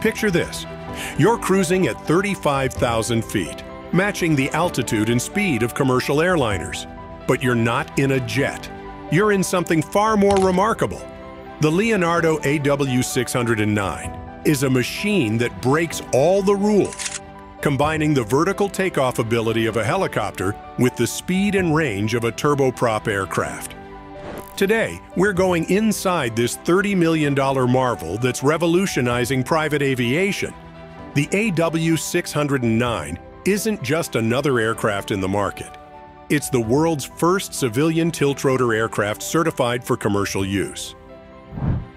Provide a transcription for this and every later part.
Picture this. You're cruising at 35,000 feet, matching the altitude and speed of commercial airliners. But you're not in a jet. You're in something far more remarkable. The Leonardo AW609 is a machine that breaks all the rules, combining the vertical takeoff ability of a helicopter with the speed and range of a turboprop aircraft. Today, we're going inside this $30 million marvel that's revolutionizing private aviation. The AW609 isn't just another aircraft in the market. It's the world's first civilian tiltrotor aircraft certified for commercial use.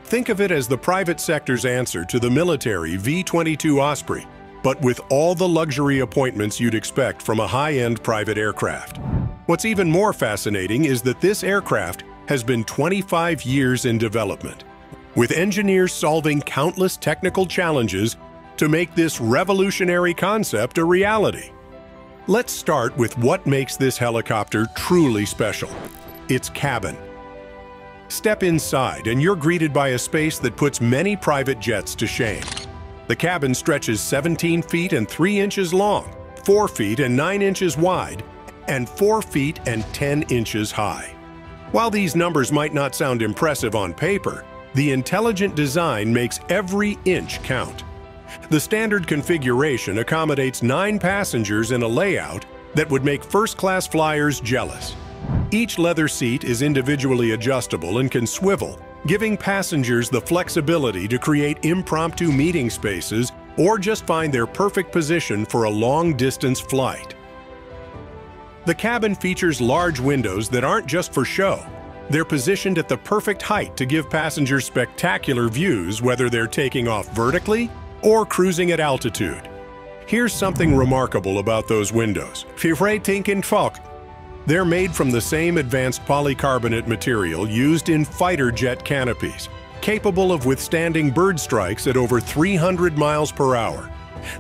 Think of it as the private sector's answer to the military V-22 Osprey, but with all the luxury appointments you'd expect from a high-end private aircraft. What's even more fascinating is that this aircraft has been 25 years in development, with engineers solving countless technical challenges to make this revolutionary concept a reality. Let's start with what makes this helicopter truly special, its cabin. Step inside and you're greeted by a space that puts many private jets to shame. The cabin stretches 17 feet and 3 inches long, 4 feet and 9 inches wide, and 4 feet and 10 inches high. While these numbers might not sound impressive on paper, the intelligent design makes every inch count. The standard configuration accommodates nine passengers in a layout that would make first-class flyers jealous. Each leather seat is individually adjustable and can swivel, giving passengers the flexibility to create impromptu meeting spaces or just find their perfect position for a long-distance flight. The cabin features large windows that aren't just for show. They're positioned at the perfect height to give passengers spectacular views whether they're taking off vertically or cruising at altitude. Here's something remarkable about those windows. They're made from the same advanced polycarbonate material used in fighter jet canopies, capable of withstanding bird strikes at over 300 miles per hour.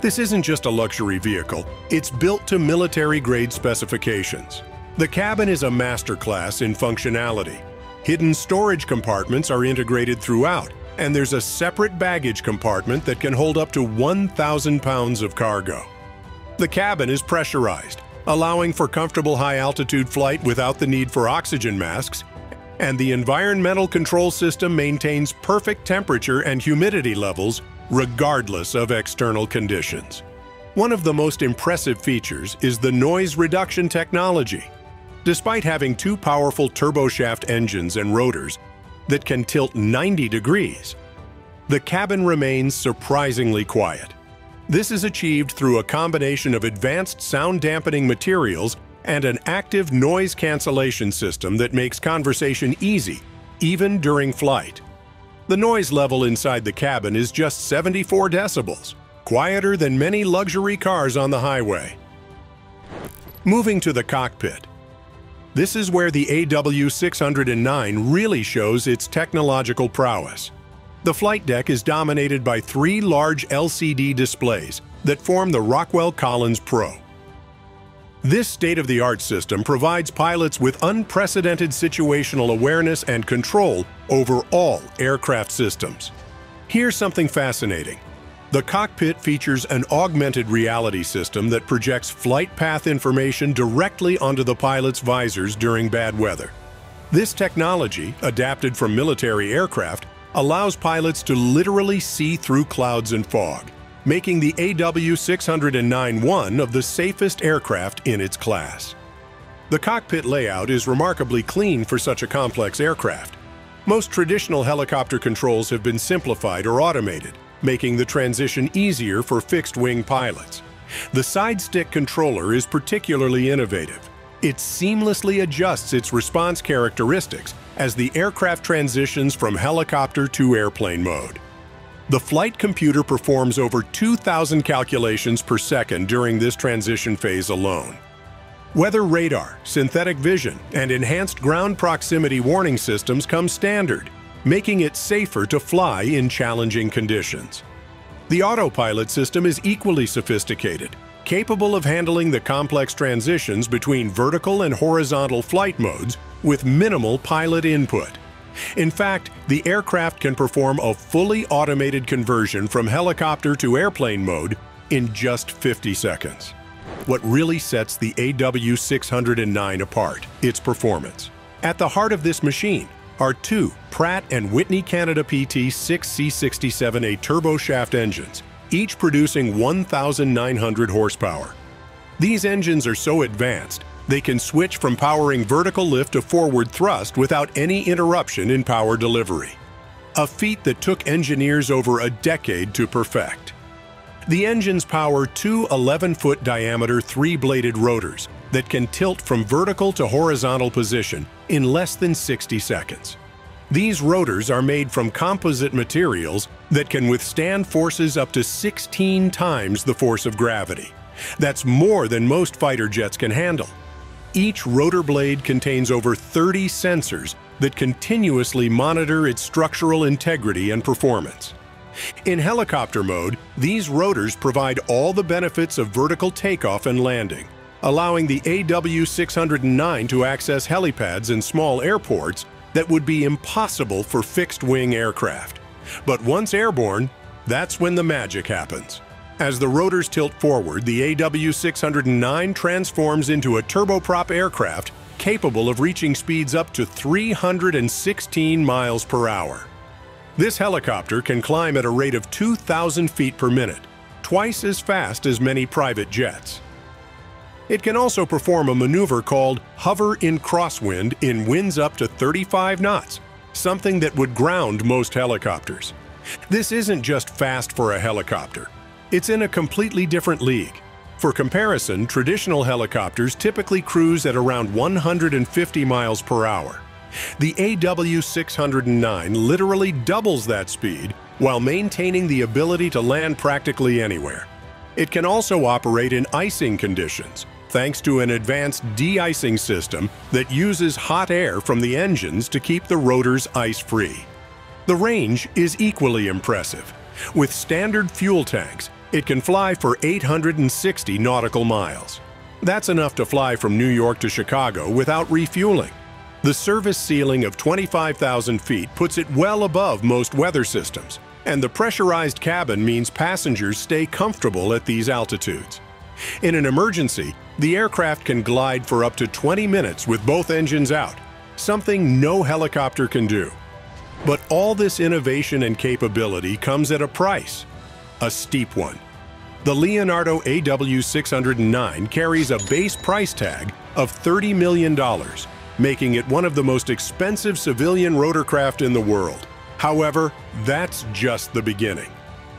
This isn't just a luxury vehicle, it's built to military-grade specifications. The cabin is a masterclass in functionality. Hidden storage compartments are integrated throughout, and there's a separate baggage compartment that can hold up to 1,000 pounds of cargo. The cabin is pressurized, allowing for comfortable high-altitude flight without the need for oxygen masks, and the environmental control system maintains perfect temperature and humidity levels regardless of external conditions. One of the most impressive features is the noise reduction technology. Despite having two powerful turboshaft engines and rotors that can tilt 90 degrees, the cabin remains surprisingly quiet. This is achieved through a combination of advanced sound dampening materials and an active noise cancellation system that makes conversation easy, even during flight. The noise level inside the cabin is just 74 decibels, quieter than many luxury cars on the highway. Moving to the cockpit. This is where the AW609 really shows its technological prowess. The flight deck is dominated by three large LCD displays that form the Rockwell Collins Pro. This state-of-the-art system provides pilots with unprecedented situational awareness and control over all aircraft systems. Here's something fascinating. The cockpit features an augmented reality system that projects flight path information directly onto the pilot's visors during bad weather. This technology, adapted from military aircraft, allows pilots to literally see through clouds and fog, making the AW609 one of the safest aircraft in its class. The cockpit layout is remarkably clean for such a complex aircraft. Most traditional helicopter controls have been simplified or automated, making the transition easier for fixed-wing pilots. The side stick controller is particularly innovative. It seamlessly adjusts its response characteristics as the aircraft transitions from helicopter to airplane mode. The flight computer performs over 2,000 calculations per second during this transition phase alone. Weather radar, synthetic vision, and enhanced ground proximity warning systems come standard, making it safer to fly in challenging conditions. The autopilot system is equally sophisticated, capable of handling the complex transitions between vertical and horizontal flight modes with minimal pilot input. In fact, the aircraft can perform a fully automated conversion from helicopter to airplane mode in just 50 seconds. What really sets the AW609 apart, its performance. At the heart of this machine are two Pratt & Whitney Canada PT 6C67A turboshaft engines, each producing 1,900 horsepower. These engines are so advanced, they can switch from powering vertical lift to forward thrust without any interruption in power delivery. A feat that took engineers over a decade to perfect. The engines power two 11-foot diameter three-bladed rotors that can tilt from vertical to horizontal position in less than 60 seconds. These rotors are made from composite materials that can withstand forces up to 16 times the force of gravity. That's more than most fighter jets can handle. Each rotor blade contains over 30 sensors that continuously monitor its structural integrity and performance. In helicopter mode, these rotors provide all the benefits of vertical takeoff and landing, allowing the AW609 to access helipads and small airports that would be impossible for fixed-wing aircraft. But once airborne, that's when the magic happens. As the rotors tilt forward, the AW609 transforms into a turboprop aircraft capable of reaching speeds up to 316 miles per hour. This helicopter can climb at a rate of 2,000 feet per minute, twice as fast as many private jets. It can also perform a maneuver called hover in crosswind in winds up to 35 knots, something that would ground most helicopters. This isn't just fast for a helicopter. It's in a completely different league. For comparison, traditional helicopters typically cruise at around 150 miles per hour. The AW609 literally doubles that speed while maintaining the ability to land practically anywhere. It can also operate in icing conditions, thanks to an advanced de-icing system that uses hot air from the engines to keep the rotors ice-free. The range is equally impressive. With standard fuel tanks, it can fly for 860 nautical miles. That's enough to fly from New York to Chicago without refueling. The service ceiling of 25,000 feet puts it well above most weather systems, and the pressurized cabin means passengers stay comfortable at these altitudes. In an emergency, the aircraft can glide for up to 20 minutes with both engines out, something no helicopter can do. But all this innovation and capability comes at a price, a steep one. The Leonardo AW609 carries a base price tag of $30 million, making it one of the most expensive civilian rotorcraft in the world. However, that's just the beginning.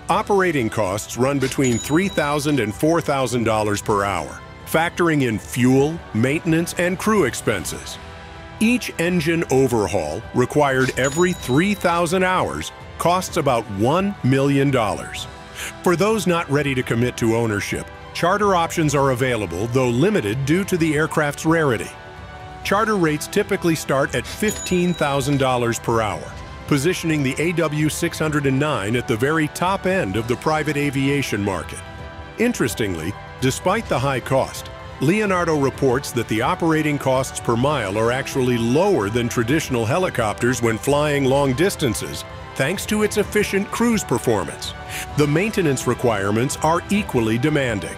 Operating costs run between $3,000 and $4,000 per hour, factoring in fuel, maintenance, and crew expenses. Each engine overhaul, required every 3,000 hours, costs about $1 million. For those not ready to commit to ownership, charter options are available, though limited due to the aircraft's rarity charter rates typically start at $15,000 per hour, positioning the AW609 at the very top end of the private aviation market. Interestingly, despite the high cost, Leonardo reports that the operating costs per mile are actually lower than traditional helicopters when flying long distances, thanks to its efficient cruise performance. The maintenance requirements are equally demanding.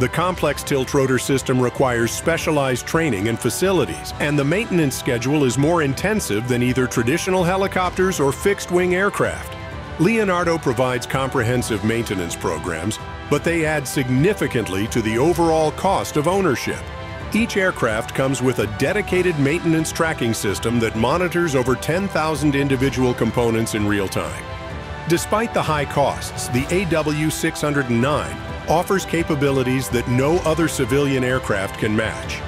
The complex tilt rotor system requires specialized training and facilities, and the maintenance schedule is more intensive than either traditional helicopters or fixed-wing aircraft. Leonardo provides comprehensive maintenance programs, but they add significantly to the overall cost of ownership. Each aircraft comes with a dedicated maintenance tracking system that monitors over 10,000 individual components in real time. Despite the high costs, the AW609 offers capabilities that no other civilian aircraft can match.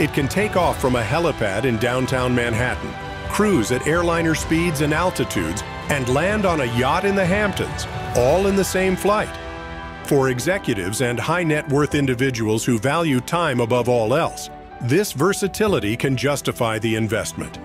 It can take off from a helipad in downtown Manhattan, cruise at airliner speeds and altitudes, and land on a yacht in the Hamptons, all in the same flight. For executives and high net worth individuals who value time above all else, this versatility can justify the investment.